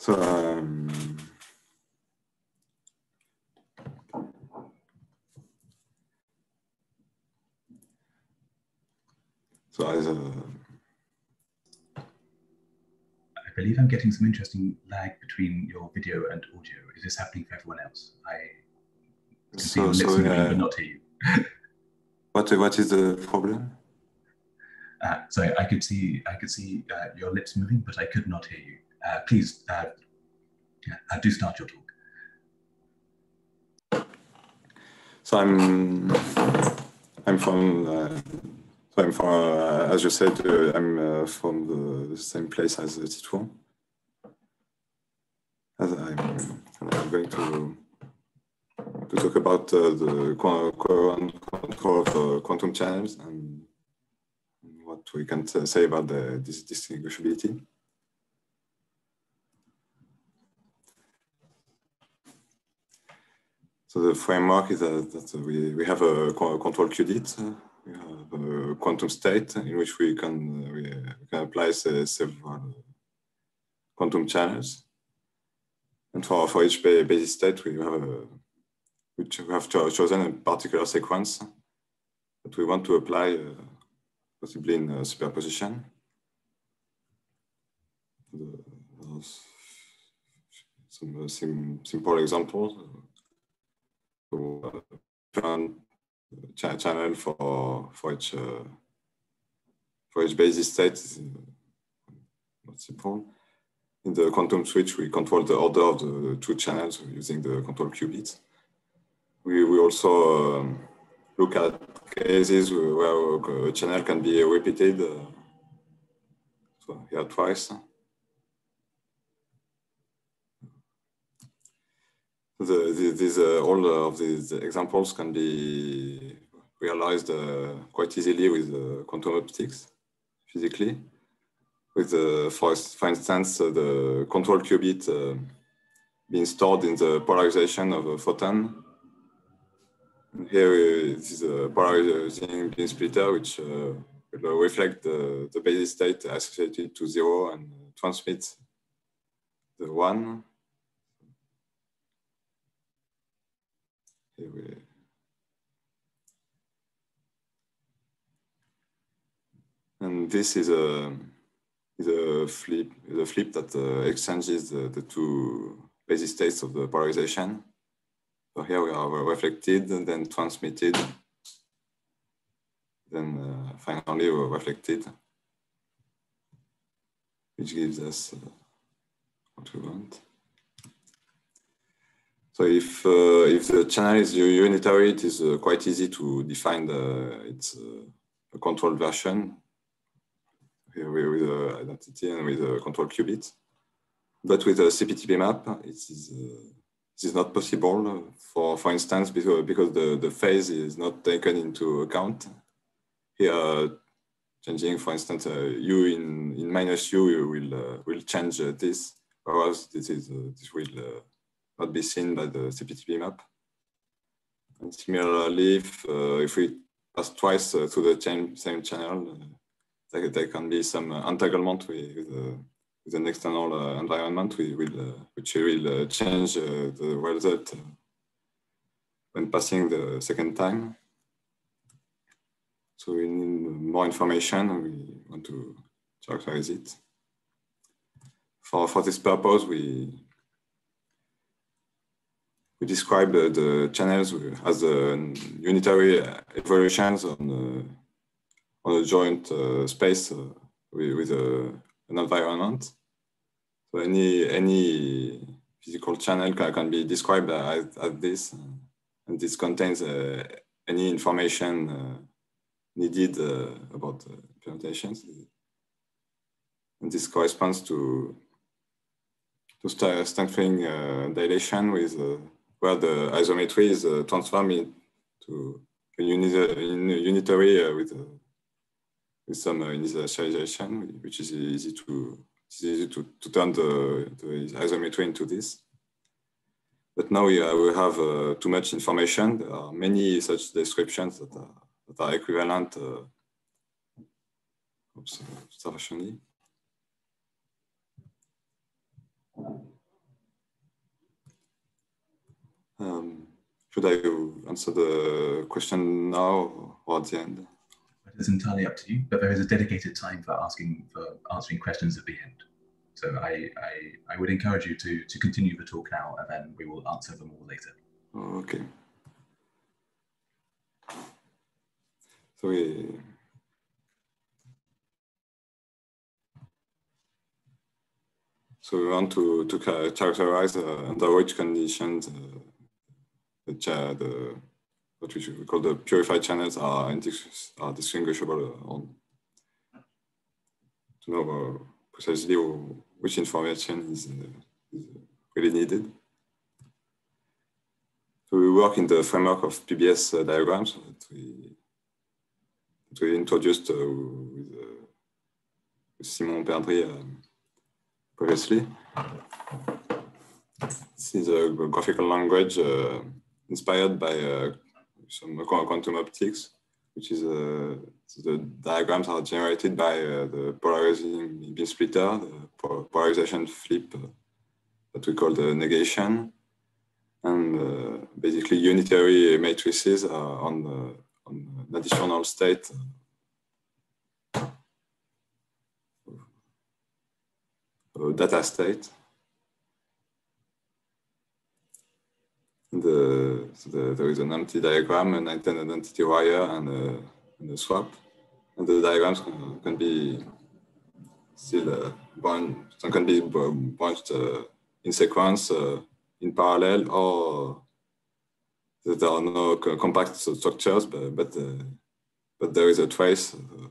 So, um, so as a, I believe I'm getting some interesting lag between your video and audio. Is this happening for everyone else? I can see so, your lips so moving, uh, but not hear you. what what is the problem? Uh, so I could see I could see uh, your lips moving, but I could not hear you. Uh, please uh, uh, do start your talk. So I'm I'm from so I'm from uh, as you said uh, I'm uh, from the, same place as uh, Titouan. As I'm, I'm going to to talk about the control of quantum channels and what we can say about the this distinguishability. So the framework is that we, we have a control qubit. uh, We have a quantum state in which we can, uh, we, can apply se- several quantum channels. And for, for each ba- basis state, we have a, which we have cho- chosen a particular sequence that we want to apply, uh, possibly in uh, superposition. The- some uh, sim- simple examples. So, uh, different channel for for each uh, for each basis state not simple. In the quantum switch, we control the order of the two channels using the control qubits. We we also um, look at cases where a channel can be repeated. Uh, so here twice. The, the, these, uh, all of these examples can be realized uh, quite easily with uh, quantum optics, physically. With, uh, for, for instance, uh, the control qubit uh, being stored in the polarization of a photon. Here uh, this is a polarizing beam splitter, which uh, will reflect the, the basis state associated to zero and transmit the one. Here we, and this is a is a flip a flip that uh, exchanges the, the two basis states of the polarization. So here we are reflected and then transmitted, then uh, finally we're reflected, which gives us uh, what we want. So if uh, if the channel is unitary, it is uh, quite easy to define the, its uh, control version here with, with uh, identity and with a control qubit. But with a CPTP map, it is, uh, it is not possible. For for instance, because, because the, the phase is not taken into account. Here, changing, for instance, uh, u in, in minus u will uh, will change this, whereas this is this will not be seen by the CPTP map. And similarly, if, uh, if we pass twice uh, through the same, same channel, uh, there, there, can be some uh, entanglement with, with, with an external uh, environment we will, which will change the result when passing the second time. So we need more information. We want to characterize it. For, for this purpose, we we describe uh, the channels as uh, unitary evolutions on, uh, on a joint uh, space with, with an environment. So any, any physical channel can, can be described as, as this, and this contains any information needed about implementations. And this corresponds to to Stinespring's uh, dilation with uh, where the isometry is uh, transformed into a, a unitary uh, with, uh, with some uh, initialization, which is easy to easy to, to turn the, the isometry into this. But now we, uh, we have uh, too much information. There are many such descriptions that are, that are equivalent uh, oops, uh, observationally. Um, should I answer the question now or at the end? It's entirely up to you, but there is a dedicated time for asking for answering questions at the end. So I, I, I would encourage you to, to continue the talk now and then we will answer them all later. Okay. So we, so we want to, to characterize uh, under which conditions uh, the, the what we should call the purified channels are, are distinguishable on to know uh, precisely which information is, uh, is really needed. So we work in the framework of PBS uh, diagrams that we, that we introduced uh, with, uh, Simon Perdrix previously. This is a graphical language inspired by some quantum optics, which is uh, the diagrams are generated by uh, the polarizing beam splitter, the polarization flip uh, that we call the negation, and uh, basically unitary matrices on, the, on an additional state. Data state the, the, there is an empty diagram, an identity wire, and a, and a swap. And the diagrams can, can be still uh, bound, some can be bunched uh, in sequence, uh, in parallel, or there are no compact structures, but but, uh, but there is a trace. Uh,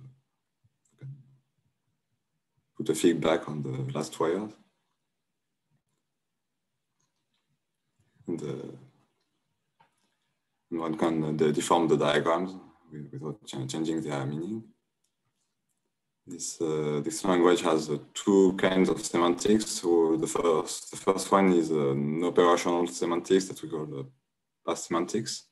put a feedback on the last wire. And uh, one can deform the diagrams without changing their meaning. This, uh, this language has uh, two kinds of semantics. So the first, the first one is an operational semantics that we call the path semantics.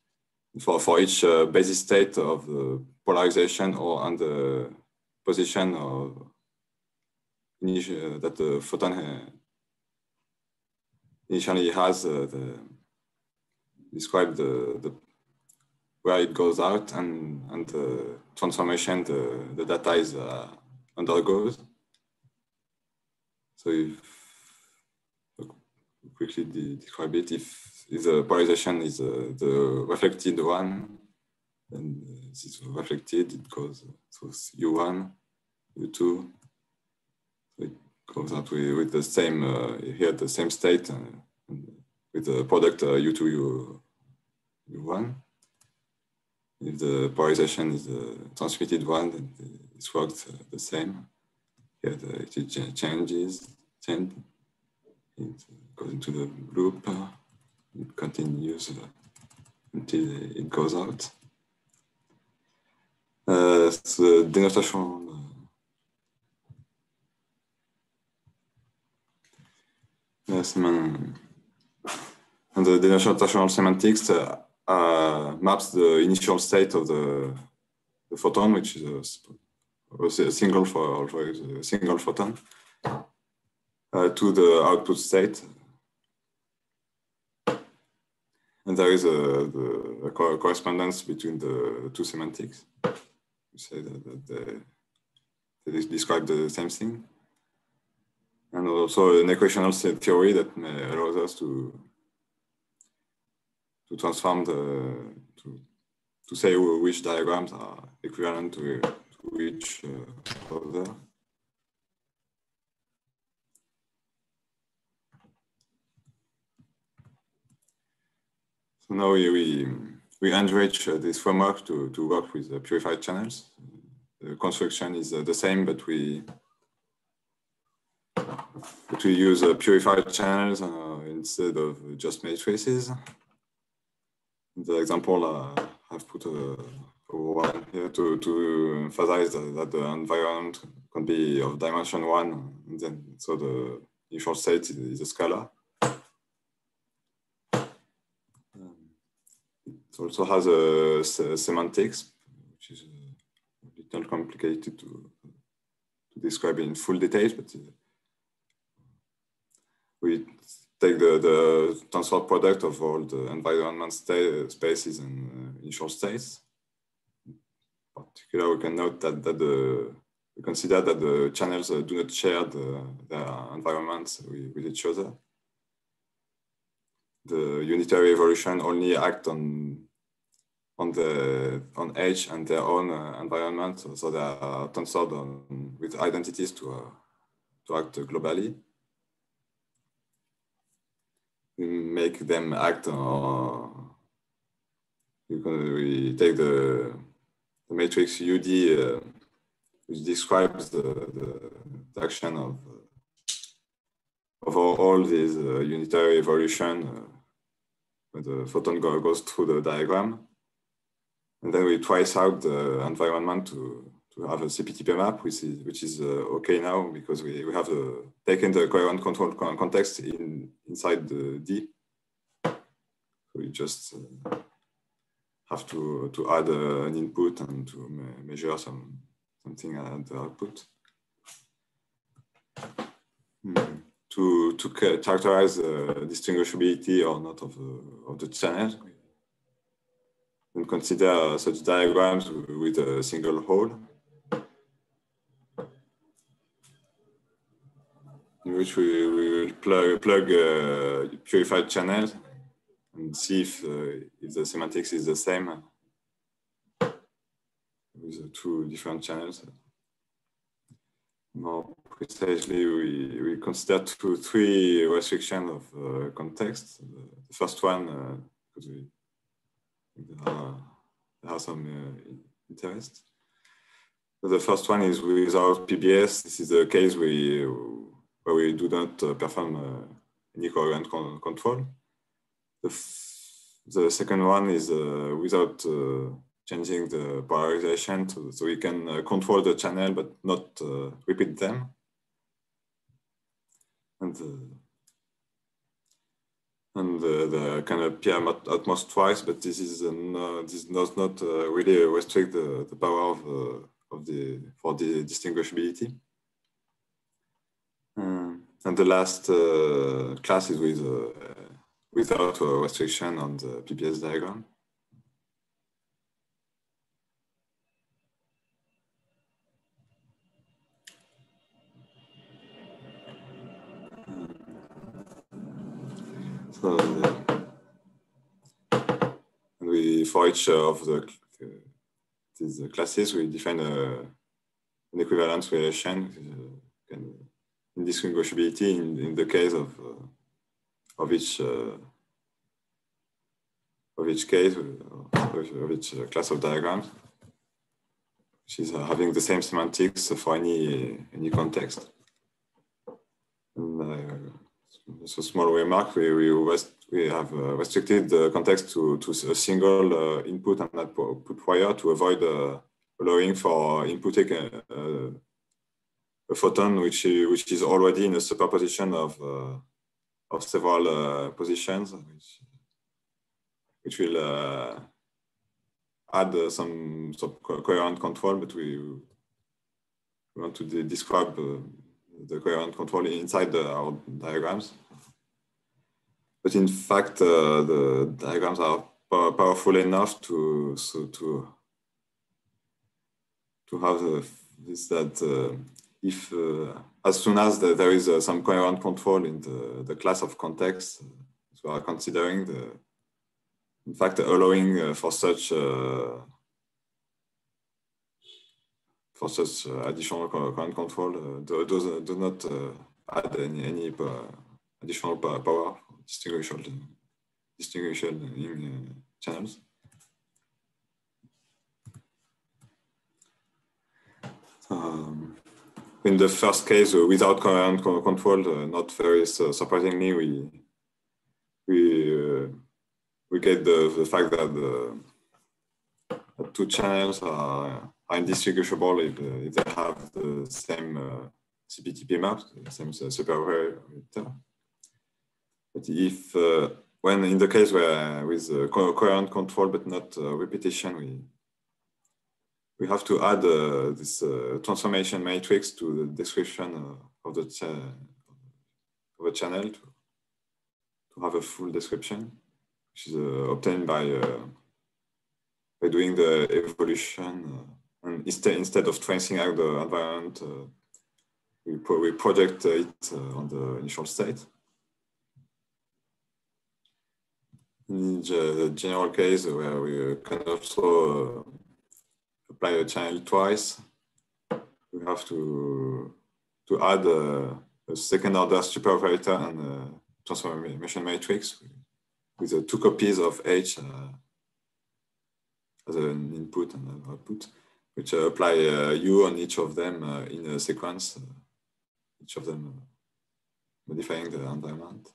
For, for each uh, basis state of the polarization or on the position of that the photon uh, initially has uh, the describe the, the where it goes out and, and the transformation the, the data is uh, undergoes. So if quickly de describe it, if, if the polarization is uh, the reflected one, then it's reflected, it goes to U1, U2, so it goes out with, with the same, uh, here the same state, uh, with the product U2, uh, U, U1 if the polarization is a transmitted one, then it's worked uh, the same. Here the, it changes, change, it goes into the loop, uh, it continues until it goes out. Uh, the denotation yes, man. and the denotational semantics uh, maps the initial state of the, the photon, which is a, a single for a single photon, uh, to the output state. And there is a, the, a co correspondence between the two semantics. We say that, that they, they describe the same thing. And also an equational theory that allows us to to transform the to to say which diagrams are equivalent to, to each uh, other. So now we, we, we enrich uh, this framework to, to work with purified channels. The construction is uh, the same, but we but we use purified channels instead of just matrices the example uh, I've put a one here to, to emphasize that, the environment can be of dimension one, and then so the initial state is, is a scalar. Um, it also has a, a, semantics, which is a little complicated to, to describe in full details, but uh, we take the, the tensor product of all the environment spaces and uh, initial states. In particular, we can note that, that the, we consider that the channels uh, do not share the, their environments with, with each other. The unitary evolution only act on on the on edge and their own uh, environment, so they are transferred on, with identities to uh, to act globally make them act or you can we take the, the matrix UD uh, which describes the, the, action of of all, all these uh, unitary evolution uh, when the photon go, goes through the diagram and then we trace out the environment to to have a CPTP map, which is, which is uh, okay now because we, we have uh, taken the coherent control context in, inside the D. We just uh, have to, to add uh, an input and to me measure some something at the output. Mm. To, to characterize the distinguishability or not of the, of the channel, and consider such diagrams with a single hole. in which we, we will plug, plug uh, purified channels and see if, uh, if the semantics is the same with the two different channels. More precisely, we, we consider two, three restrictions of uh, context. The first one, uh, because we, there, are, there are some uh, interest. The first one is without PBS. This is the case we where we do not uh, perform uh, any coherent con control. The, the, second one is uh, without changing the polarization to, so we can control the channel but not repeat them. And and uh, the kind of PM at, most twice, but this is uh, this does not uh, really restrict the, the power of, of the for the distinguishability. And the last uh, class is with uh, without a restriction on the PBS diagram. So we, for each of the these classes, we define a, an equivalence relation. Uh, indistinguishability in, in the case of uh, of each uh, of each case uh, of each class of diagrams, which is having the same semantics for any any context. And, so small remark, we, we, rest, we have uh, restricted the context to, to a single uh, input and output wire to avoid uh, allowing for inputting a photon which which is already in a superposition of uh, of several uh, positions, which which will uh, add some some coherent control. But we, we want to de describe the coherent control inside the, our diagrams. But in fact, uh, the diagrams are powerful enough to so to to have this that uh, if uh, as soon as the, there is uh, some coherent control in the, the class of context, we are considering the, in fact, allowing uh, for such for such additional coherent control do, do, do not add any, any additional power distinguishing distinguishing channels. Um, in the first case, uh, without coherent control, uh, not very surprisingly, we we uh, we get the, the fact that the, two channels are, are indistinguishable if, if, they have the same CPTP maps, the same separator. But if when in the case where with coherent control but not repetition, we we have to add uh, this uh, transformation matrix to the description uh, of the of a channel to, to have a full description, which is uh, obtained by uh, by doing the evolution. And instead, instead of tracing out the environment, we, pro we project it on the initial state. In the general case where we can also apply a channel twice, we have to to add a, a second order super operator and a transformation matrix with, two copies of H uh, as an input and an output, which apply uh, U on each of them uh, in a sequence, each of them modifying the environment.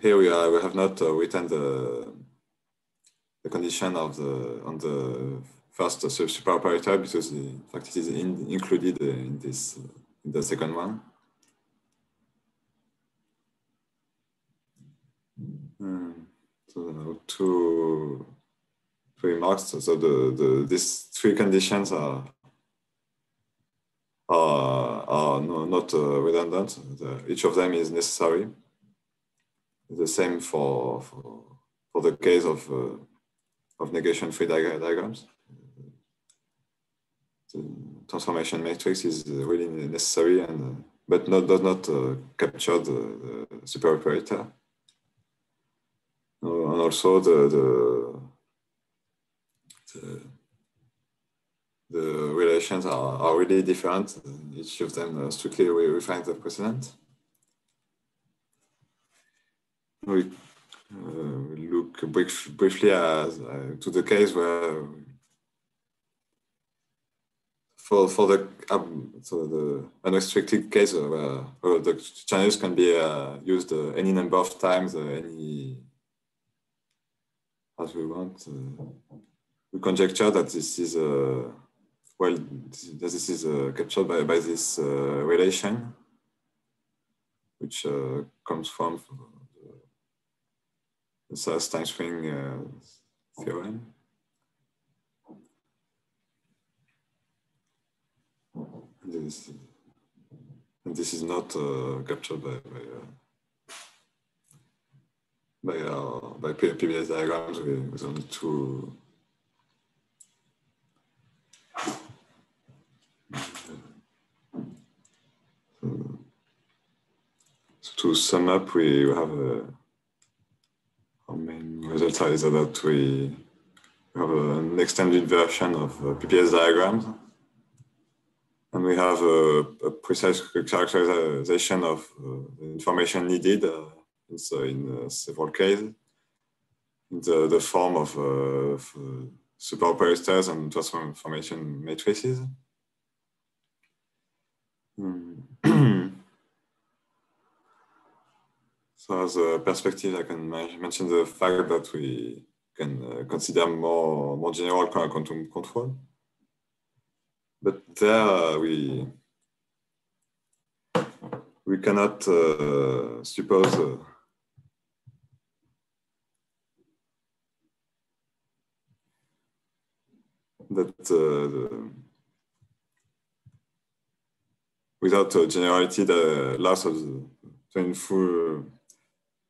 Here we are. We have not written the the condition of the on the first super operator because in fact it is in, included in this in the second one. Um, so two three marks. So the, the these three conditions are are, are no, not uh, redundant. The, each of them is necessary. The same for for, for the case of uh, of negation-free diagrams. The transformation matrix is really necessary and uh, but not does not uh, capture the, the super operator. Uh, and also the, the the, the relations are, are really different. Each of them uh, strictly refines the precedent. We brief, briefly uh, to the case where for, for the, um, so the unrestricted case where, where the channels can be uh, used uh, any number of times, uh, any as we want we conjecture that this is uh, well this is uh, captured by, by this uh, relation which uh, comes from the Sass-Stinespring uh, theorem. This, and this is not uh, captured by, by by, uh, by PBS diagrams with only two to sum up, we have a, our main results is that we have an extended version of uh, PBS diagrams. And we have a, a precise characterization of uh, the information needed uh, in, in several cases in the, the form of, of super operators and transformation matrices. Mm. so as a perspective, I can mention the fact that we can uh, consider more, more general quantum control. But there uh, we, we cannot uh, suppose uh, that uh, without a generality, the loss of the full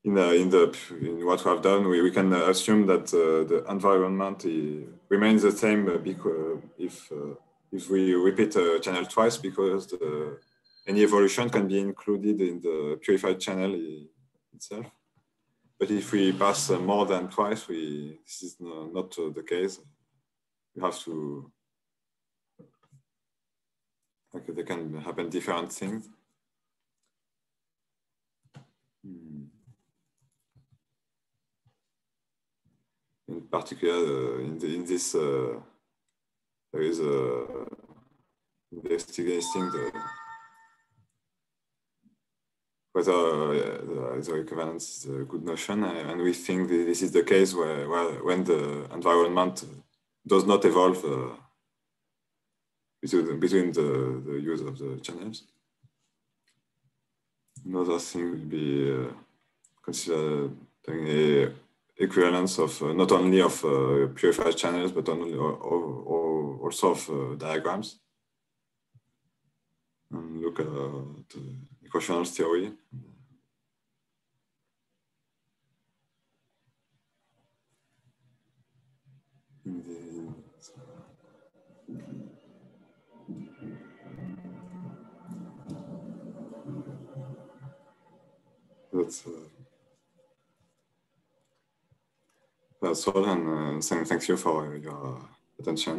in, uh, in the in what we have done, we, we can assume that uh, the environment remains the same uh, because if if we repeat a channel twice, because the, any evolution can be included in the purified channel itself. But if we pass more than twice, we this is not the case you have to okay they can happen different things in particular uh, in, the, in this uh, there is a investigating the whether uh, the equivalence is a good notion and we think this is the case where, where when the environment does not evolve uh, between, between the, the use of the channels. Another thing would be uh, consider a equivalence of uh, not only of uh, purified channels but only or, or, or also of uh, diagrams. And look uh, at the equational theory. That's uh, that's all, and uh, thank you for your attention.